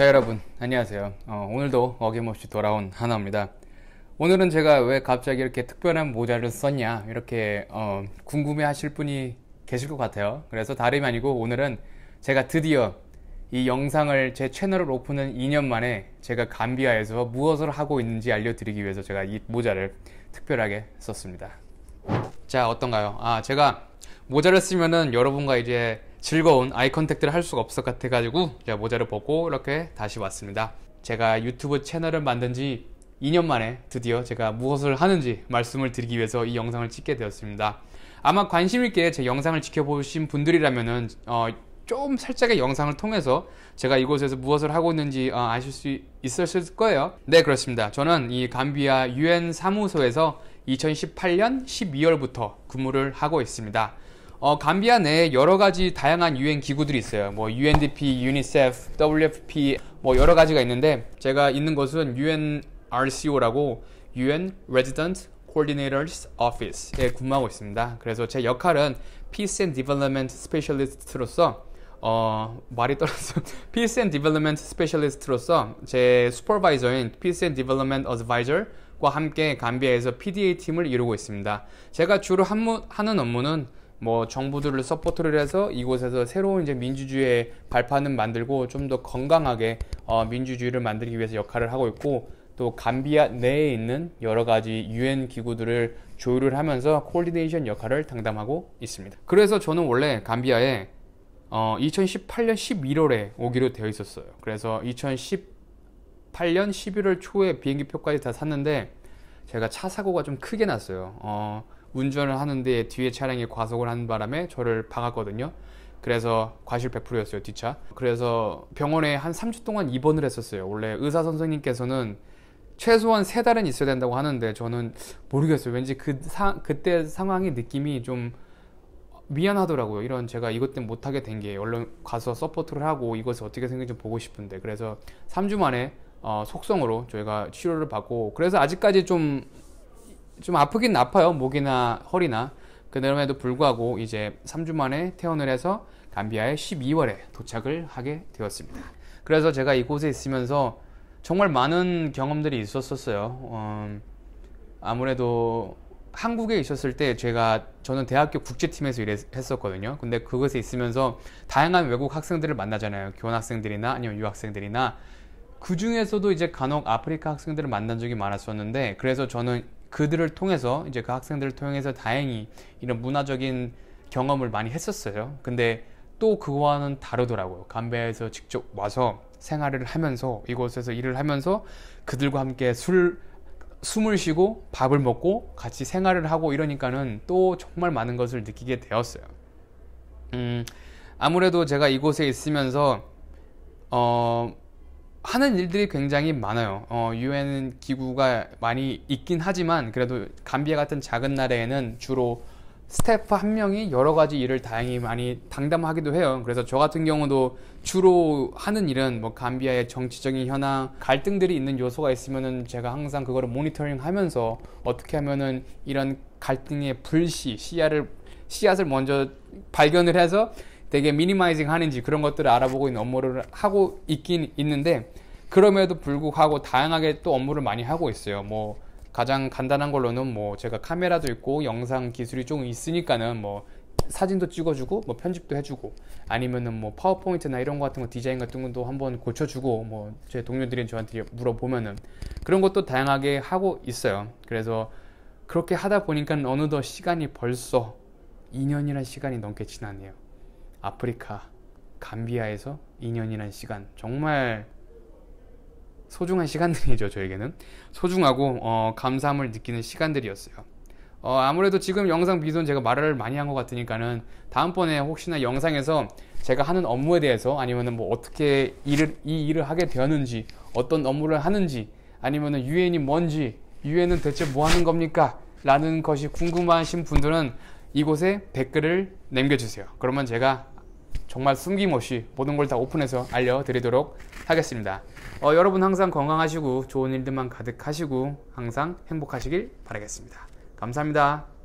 자 여러분 안녕하세요. 어, 오늘도 어김없이 돌아온 하나입니다. 오늘은 제가 왜 갑자기 이렇게 특별한 모자를 썼냐 이렇게 어, 궁금해 하실 분이 계실 것 같아요. 그래서 다름이 아니고 오늘은 제가 드디어 이 영상을 제 채널을 오픈한 2년 만에 제가 감비아에서 무엇을 하고 있는지 알려드리기 위해서 제가 이 모자를 특별하게 썼습니다. 자 어떤가요? 아 제가 모자를 쓰면은 여러분과 이제 즐거운 eye contact를 할 수가 없을 것 같아가지고 제가 모자를 벗고 이렇게 다시 왔습니다. 제가 유튜브 채널을 만든 지 2년 만에 드디어 제가 무엇을 하는지 말씀을 드리기 위해서 이 영상을 찍게 되었습니다. 아마 관심 있게 제 영상을 지켜보신 분들이라면은 어, 좀 살짝의 영상을 통해서 제가 이곳에서 무엇을 하고 있는지 어, 아실 수 있었을 거예요. 네, 그렇습니다. 저는 이 감비아 유엔 사무소에서 2018년 12월부터 근무를 하고 있습니다. 어, 감비아 내에 여러 가지 다양한 유엔 기구들이 있어요. 뭐 UNDP, UNICEF, WFP 뭐 여러 가지가 있는데 제가 있는 곳은 UNRCO라고 UN Resident Coordinators Office에 근무하고 있습니다. 그래서 제 역할은 Peace and Development Specialist로서 어, 말이 떨어져. Peace and Development Specialist로서 제 슈퍼바이저인 Peace and Development Advisor과 함께 감비아에서 PDA 팀을 이루고 있습니다. 제가 주로 하는 업무는 뭐 정부들을 support를 해서 이곳에서 새로운 이제 민주주의의 발판을 만들고 좀 더 건강하게 어, 민주주의를 만들기 위해서 역할을 하고 있고 또 감비아 내에 있는 여러 가지 유엔 기구들을 조율을 하면서 코디네이션 역할을 담당하고 있습니다. 그래서 저는 원래 감비아에 어, 2018년 11월에 오기로 되어 있었어요. 그래서 2018년 11월 초에 비행기 표까지 다 샀는데 제가 차 사고가 좀 크게 났어요. 어, 운전을 하는데 뒤에 차량이 과속을 하는 바람에 저를 박았거든요. 그래서 과실 100%였어요, 뒷차. 그래서 병원에 한 3주 동안 입원을 했었어요. 원래 의사 선생님께서는 최소한 세 달은 있어야 된다고 하는데 저는 모르겠어요. 왠지 그 사, 그때 상황의 느낌이 좀 미안하더라고요. 이런 제가 이것 때문에 못하게 된 게 얼른 가서 support를 하고 이것을 어떻게 생긴지 보고 싶은데 그래서 3주 만에 어, 속성으로 저희가 치료를 받고 그래서 아직까지 좀 좀 아프긴 아파요. 목이나 허리나. 그럼에도 불구하고 이제 3주 만에 퇴원을 해서 감비아에 12월에 도착을 하게 되었습니다. 그래서 제가 이곳에 있으면서 정말 많은 경험들이 있었었어요. 어, 아무래도 한국에 있었을 때 제가 저는 대학교 국제팀에서 일했었거든요. 근데 그것에 있으면서 다양한 외국 학생들을 만나잖아요. 교환학생들이나 아니면 유학생들이나 그 중에서도 이제 간혹 아프리카 학생들을 만난 적이 많았었는데 그래서 저는 그들을 통해서 이제 그 학생들을 통해서 다행히 이런 문화적인 경험을 많이 했었어요. 근데 또 그거와는 다르더라고요. 감베에서 직접 와서 생활을 하면서 이곳에서 일을 하면서 그들과 함께 술 숨을 쉬고 밥을 먹고 같이 생활을 하고 이러니까는 또 정말 많은 것을 느끼게 되었어요. 음, 아무래도 제가 이곳에 있으면서 어, 하는 일들이 굉장히 많아요. 어, UN 기구가 많이 있긴 하지만 그래도 감비아 같은 작은 나라에는 주로 스태프 한 명이 여러 가지 일을 다행히 많이 당담하기도 해요. 그래서 저 같은 경우도 주로 하는 일은 뭐 감비아의 정치적인 현황, 갈등들이 있는 요소가 있으면은 제가 항상 그거를 모니터링 하면서 어떻게 하면은 이런 갈등의 불씨, 씨앗을, 씨앗을 먼저 발견을 해서 되게 미니마이징 하는지 그런 것들을 알아보고 있는 업무를 하고 있긴 있는데 그럼에도 불구하고 다양하게 또 업무를 많이 하고 있어요. 뭐 가장 간단한 걸로는 뭐 제가 카메라도 있고 영상 기술이 좀 있으니까는 뭐 사진도 찍어주고 뭐 편집도 해주고 아니면은 뭐 파워포인트나 이런 거 같은 거 디자인 같은 것도 한번 고쳐주고 뭐 제 동료들이 저한테 물어보면은 그런 것도 다양하게 하고 있어요. 그래서 그렇게 하다 보니까 어느덧 시간이 벌써 2년이라는 시간이 넘게 지났네요. 아프리카 감비아에서 2년이라는 시간. 정말 소중한 시간들이죠 저에게는. 소중하고 어, 감사함을 느끼는 시간들이었어요. 어, 아무래도 지금 영상 비디오는 제가 말을 많이 한 것 같으니까는 다음번에 혹시나 영상에서 제가 하는 업무에 대해서 아니면은 뭐 어떻게 일을 이 일을 하게 되었는지 어떤 업무를 하는지 아니면은 유엔이 뭔지 유엔은 대체 뭐 하는 겁니까? 라는 것이 궁금하신 분들은 이곳에 댓글을 남겨주세요. 그러면 제가 정말 숨김없이 모든 걸 다 오픈해서 알려드리도록 하겠습니다. 어, 여러분 항상 건강하시고 좋은 일들만 가득하시고 항상 행복하시길 바라겠습니다. 감사합니다.